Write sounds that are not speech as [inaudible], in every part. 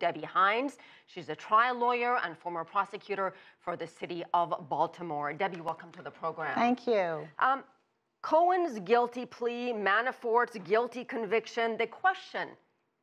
Debbie Hines. She's a trial lawyer and former prosecutor for the city of Baltimore. Debbie, welcome to the program. Thank you. Um, Cohen's guilty plea, Manafort's guilty conviction, the question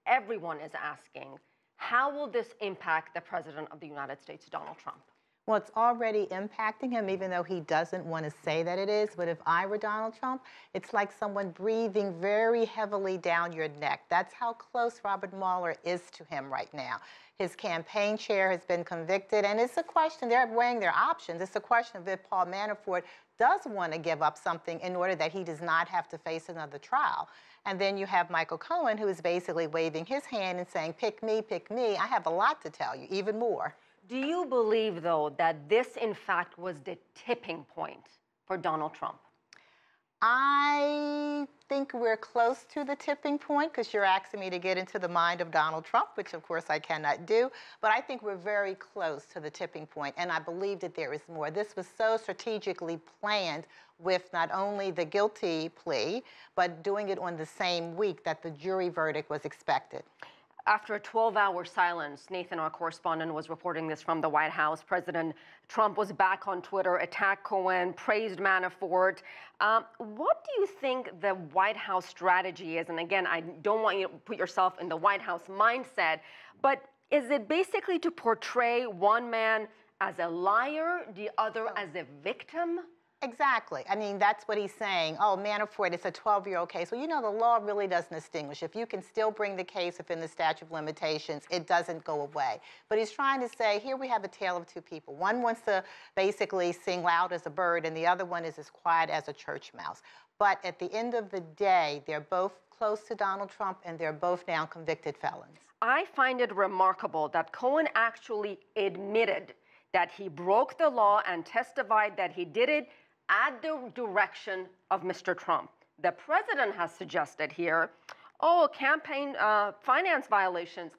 everyone is asking how will this impact the President of the United States, Donald Trump? Well, it's already impacting him, even though he doesn't want to say that it is. But if I were Donald Trump, it's like someone breathing very heavily down your neck. That's how close Robert Mueller is to him right now. His campaign chair has been convicted, and it's a question, they're weighing their options. It's a question of if Paul Manafort does want to give up something in order that he does not have to face another trial. And then you have Michael Cohen, who is basically waving his hand and saying, pick me, pick me. I have a lot to tell you, even more. Do you believe, though, that this, in fact, was the tipping point for Donald Trump? I think we're close to the tipping point because you're asking me to get into the mind of Donald Trump, which of course I cannot do. But I think we're very close to the tipping point, and I believe that there is more. This was so strategically planned with not only the guilty plea, but doing it on the same week that the jury verdict was expected. After a 12 hour silence, Nathan, our correspondent, was reporting this from the White House. President Trump was back on Twitter, attacked Cohen, praised Manafort. Um, what do you think the White House strategy is? And again, I don't want you to put yourself in the White House mindset, but is it basically to portray one man as a liar, the other as a victim? Exactly. I mean, that's what he's saying. Oh, Manafort, it's a 12-year-old case. Well, you know, the law really doesn't distinguish. If you can still bring the case within the statute of limitations, it doesn't go away. But he's trying to say, here we have a tale of two people. One wants to basically sing loud as a bird, and the other one is as quiet as a church mouse. But at the end of the day, they're both close to Donald Trump, and they're both now convicted felons. I find it remarkable that Cohen actually admitted that he broke the law and testified that he did it at the direction of Mr. Trump. The president has suggested here, oh, campaign uh, finance violations,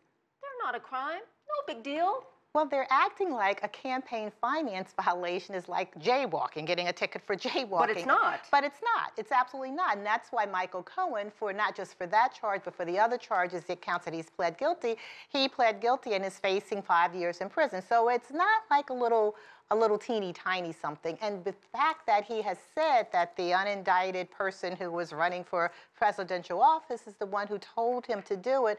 they're not a crime, no big deal. Well, they're acting like a campaign finance violation is like jaywalking, getting a ticket for [laughs] jaywalking. But it's not. But it's not. It's absolutely not. And that's why Michael Cohen, for not just for that charge, but for the other charges it counts that he's pled guilty, he pled guilty and is facing five years in prison. So it's not like a little a little teeny tiny something. And the fact that he has said that the unindicted person who was running for presidential office is the one who told him to do it,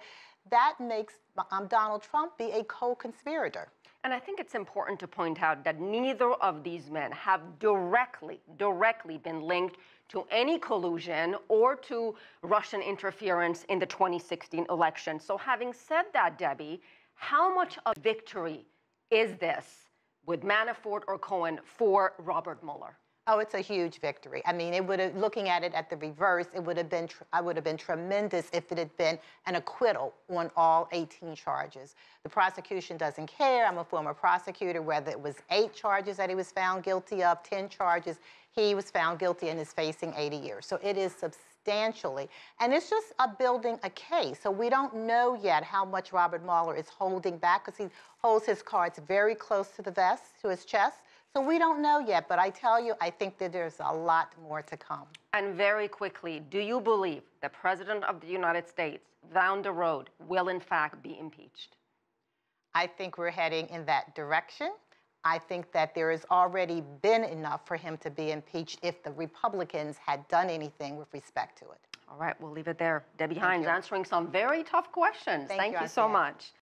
that makes um, Donald Trump be a co-conspirator. And I think it's important to point out that neither of these men have directly, directly been linked to any collusion or to Russian interference in the 2016 election. So having said that, Debbie, how much of victory is this with Manafort or Cohen for Robert Mueller? Oh, it's a huge victory. I mean, it would have, looking at it at the reverse, it would have been, I would have been tremendous if it had been an acquittal on all 18 charges. The prosecution doesn't care. I'm a former prosecutor, whether it was eight charges that he was found guilty of, 10 charges, he was found guilty and is facing 80 years. So it is substantially. And it's just a building a case. So we don't know yet how much Robert Mueller is holding back because he holds his cards very close to the vest, to his chest. So we don't know yet, but I tell you, I think that there's a lot more to come. And very quickly, do you believe the President of the United States down the road will in fact be impeached? I think we're heading in that direction. I think that there has already been enough for him to be impeached if the Republicans had done anything with respect to it. All right, we'll leave it there. Debbie Thank Hines you. answering some very tough questions. Thank, Thank you, you so much.